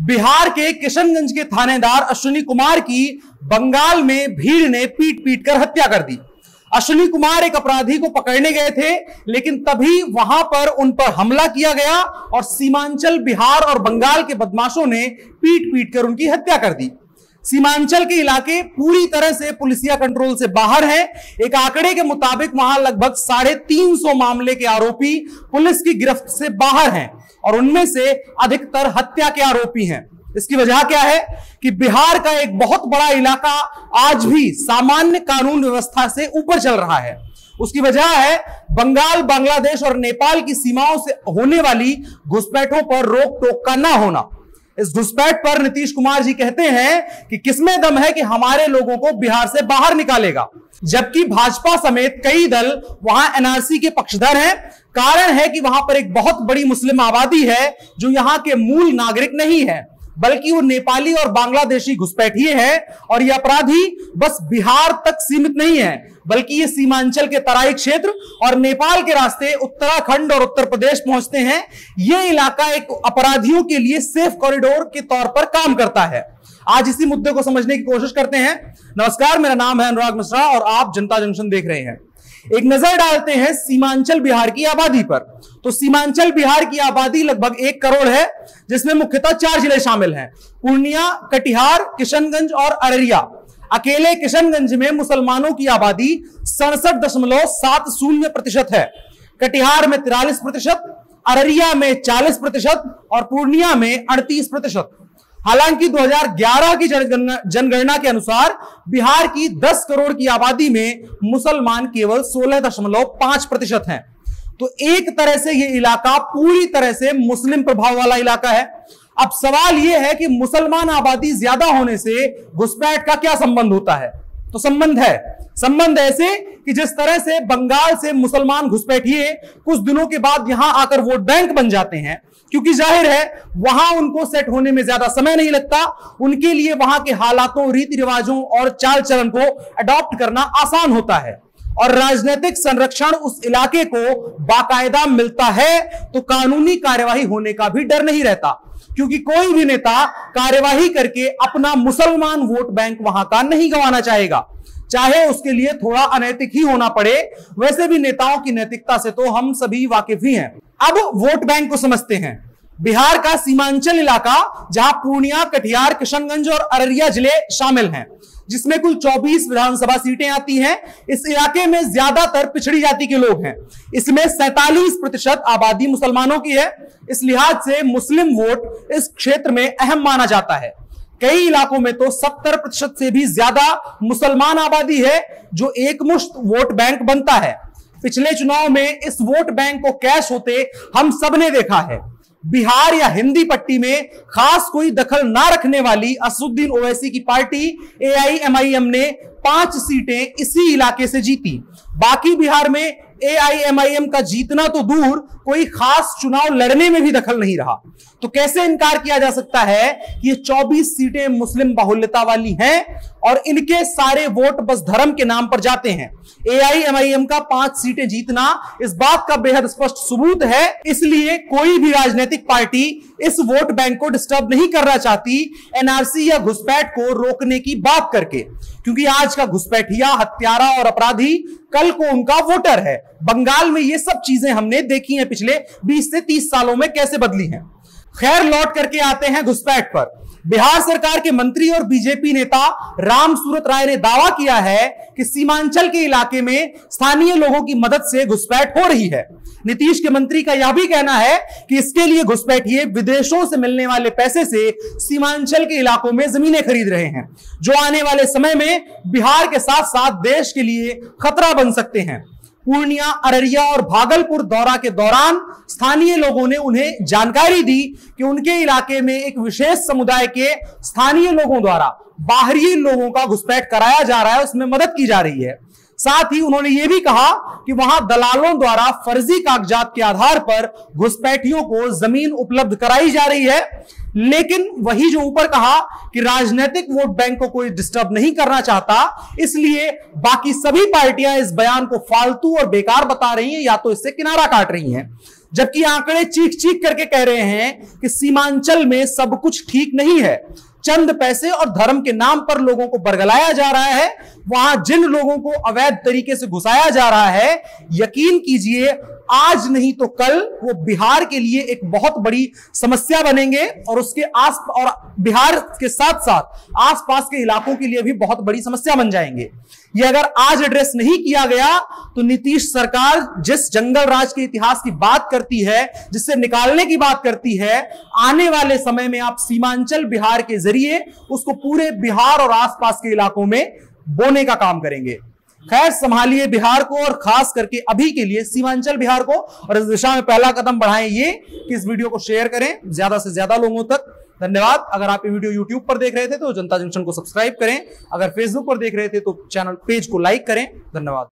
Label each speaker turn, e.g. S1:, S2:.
S1: बिहार के किशनगंज के थानेदार अश्विनी कुमार की बंगाल में भीड़ ने पीट पीट कर हत्या कर दी। अश्विनी कुमार एक अपराधी को पकड़ने गए थे, लेकिन तभी वहाँ पर उन पर हमला किया गया और सीमांचल बिहार और बंगाल के बदमाशों ने पीट पीट कर उनकी हत्या कर दी। सीमांचल के इलाके पूरी तरह से पुलिसिया कंट्रोल से बाहर है। एक आंकड़े के मुताबिक वहाँ लगभग साढ़े तीन सौ मामले के आरोपी पुलिस की गिरफ्त से बाहर हैं और उनमें से अधिकतर हत्या के आरोपी हैं। इसकी वजह क्या है कि बिहार का एक बहुत बड़ा इलाका आज भी सामान्य कानून व्यवस्था से ऊपर चल रहा है। उसकी वजह है बंगाल, बांग्लादेश और नेपाल की सीमाओं से होने वाली घुसपैठों पर रोक टोक का ना होना। इस घुसपैठ पर नीतीश कुमार जी कहते हैं कि किसमें दम है कि हमारे लोगों को बिहार से बाहर निकालेगा? जबकि भाजपा समेत कई दल वहाँ एनआरसी के पक्षधर हैं। कारण है कि वहाँ पर एक बहुत बड़ी मुस्लिम आबादी है, जो यहाँ के मूल नागरिक नहीं है। बल्कि वो नेपाली और बांग्लादेशी घुसपैठिए हैं और ये अपराधी बस बिहार तक सीमित नहीं है, बल्कि ये सीमांचल के तराई क्षेत्र और नेपाल के रास्ते उत्तराखंड और उत्तर प्रदेश पहुँचते हैं। ये इलाका एक अपराधियों के लिए सेफ़ कॉरिडोर के तौर पर काम करता है। आज इसी मुद्दे को समझने की कोशिश करते हैं। नमस्कार, मेरा नाम है अनुराग मिश्रा और आप जनता जंक्शन देख रहे हैं। एक नज़र डालते हैं सीमांचल बिहार की आबादी पर। तो सीमांचल बिहार की आबादी लगभग एक करोड़ है, जिसमें मुख्यतः चार ज़िले शामिल हैं। पूर्णिया, कटिहार, किशनगंज और अररिया। अकेले किशनगंज में मुसलमानों की आबादी सड़सठ दशमलव सात शून्य प्रतिशत है। कटिहार में तिरालीस प्रतिशत, अररिया में चालीस प्रतिशत और पूर्णिया में अड़तीस प्रतिशत। हालाँकि 2011 की जनगणना के अनुसार बिहार की 10 करोड़ की आबादी में मुसलमान केवल 16.5 प्रतिशत है। तो एक तरह से यह इलाका पूरी तरह से मुस्लिम प्रभाव वाला इलाका है। अब सवाल यह है कि मुसलमान आबादी ज़्यादा होने से घुसपैठ का क्या संबंध होता है? तो संबंध है। संबंध ऐसे कि जिस तरह से बंगाल से मुसलमान घुसपैठिए कुछ दिनों के बाद यहाँ आकर वोट बैंक बन जाते हैं। क्योंकि ज़ाहिर है, वहाँ उनको सेट होने में ज़्यादा समय नहीं लगता। उनके लिए वहाँ के हालातों रीति रिवाजों और चाल चलन को अडॉप्ट करना आसान होता है। और राजनीतिक संरक्षण उस इलाके को बाकायदा मिलता है तो कानूनी कार्यवाही होने का भी डर नहीं रहता। क्योंकि कोई भी नेता कार्यवाही करके अपना मुसलमान वोट बैंक वहाँ का नहीं गंवाना चाहेगा। चाहे उसके लिए थोड़ा अनैतिक ही होना पड़े, वैसे भी नेताओं की नैतिकता से तो हम सभी वाकिफ ही हैं। अब वोट बैंक को समझते हैं। बिहार का सीमांचल इलाका, जहाँ पूर्णिया, कटिहार, किशनगंज और अररिया ज़िले शामिल हैं। जिसमें कुल 24 विधानसभा सीटें आती हैं, इस इलाके में ज़्यादातर पिछड़ी जाति के लोग हैं। इसमें सैतालीस प्रतिशत आबादी मुसलमानों की है। इस लिहाज से मुस्लिम वोट इस क्षेत्र में अहम माना जाता है। कई इलाकों में तो 70 प्रतिशत से भी ज़्यादा मुसलमान आबादी है, जो एक मुश्त वोट बैंक बनता है। पिछले चुनाव में इस वोट बैंक को कैश होते हम सबने देखा है। बिहार या हिंदी पट्टी में खास कोई दखल ना रखने वाली असुद्दीन ओवैसी की पार्टी एआईएमआईएम ने पाँच सीटें इसी इलाके से जीती। बाकी बिहार में एआईएमआईएम का जीतना तो दूर कोई खास चुनाव लड़ने में भी दखल नहीं रहा। तो कैसे इनकार किया जा सकता है कि ये 24 सीटें मुस्लिम बाहुल्यता वाली हैं और इनके सारे वोट बस धर्म के नाम पर जाते हैं। एआईएमआईएम का पाँच सीटें जीतना इस बात का बेहद स्पष्ट सबूत है। इसलिए कोई भी राजनीतिक पार्टी इस वोट बैंक को डिस्टर्ब नहीं करना चाहती एनआरसी या घुसपैठ को रोकने की बात करके। क्योंकि आज का घुसपैठिया, हत्यारा और अपराधी, कल को उनका वोटर है। बंगाल में ये सब चीज़ें हमने देखी हैं पिछले 20 से 30 सालों में कैसे बदली हैं। खैर, लौट करके आते हैं घुसपैठ पर। बिहार सरकार के मंत्री और बीजेपी नेता राम सूरत राय ने दावा किया है कि सीमांचल के इलाके में स्थानीय लोगों की मदद से घुसपैठ हो रही है। नीतीश के मंत्री का यह भी कहना है कि इसके लिए घुसपैठिए विदेशों से मिलने वाले पैसे से सीमांचल के इलाकों में जमीनें खरीद रहे हैं, जो आने वाले समय में बिहार के साथ साथ देश के लिए खतरा बन सकते हैं। पूर्णिया, अररिया और भागलपुर दौरा के दौरान स्थानीय लोगों ने उन्हें जानकारी दी कि उनके इलाके में एक विशेष समुदाय के स्थानीय लोगों द्वारा बाहरी लोगों का घुसपैठ कराया जा रहा है, उसमें मदद की जा रही है। साथ ही उन्होंने यह भी कहा कि वहाँ दलालों द्वारा फर्जी कागजात के आधार पर घुसपैठियों को ज़मीन उपलब्ध कराई जा रही है। लेकिन वही जो ऊपर कहा कि राजनीतिक वोट बैंक को कोई डिस्टर्ब नहीं करना चाहता, इसलिए बाकी सभी पार्टियाँ इस बयान को फालतू और बेकार बता रही हैं, या तो इससे किनारा काट रही हैं। जबकि आंकड़े चीख चीख करके कह रहे हैं कि सीमांचल में सब कुछ ठीक नहीं है। चंद पैसे और धर्म के नाम पर लोगों को बरगलाया जा रहा है वहाँ जिन लोगों को अवैध तरीके से घुसाया जा रहा है, यकीन कीजिए, आज नहीं तो कल वो बिहार के लिए एक बहुत बड़ी समस्या बनेंगे और उसके आस और बिहार के साथ साथ आसपास के इलाकों के लिए भी बहुत बड़ी समस्या बन जाएँगे। ये अगर आज एड्रेस नहीं किया गया तो नीतीश सरकार जिस जंगल राज के इतिहास की बात करती है, जिससे निकालने की बात करती है, आने वाले समय में आप सीमांचल बिहार के ज़रिए उसको पूरे बिहार और आसपास के इलाकों में बोने का काम करेंगे। खैर, संभालिए बिहार को और खास करके अभी के लिए सीमांचल बिहार को और इस दिशा में पहला कदम बढ़ाएँ ये कि इस वीडियो को शेयर करें ज़्यादा से ज़्यादा लोगों तक। धन्यवाद। अगर आप ये वीडियो यूट्यूब पर देख रहे थे तो जनता जंक्शन को सब्सक्राइब करें। अगर फेसबुक पर देख रहे थे तो चैनल पेज को लाइक करें। धन्यवाद।